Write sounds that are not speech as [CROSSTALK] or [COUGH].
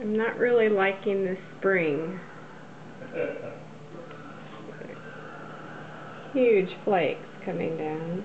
I'm not really liking this spring. [LAUGHS] Huge flakes coming down.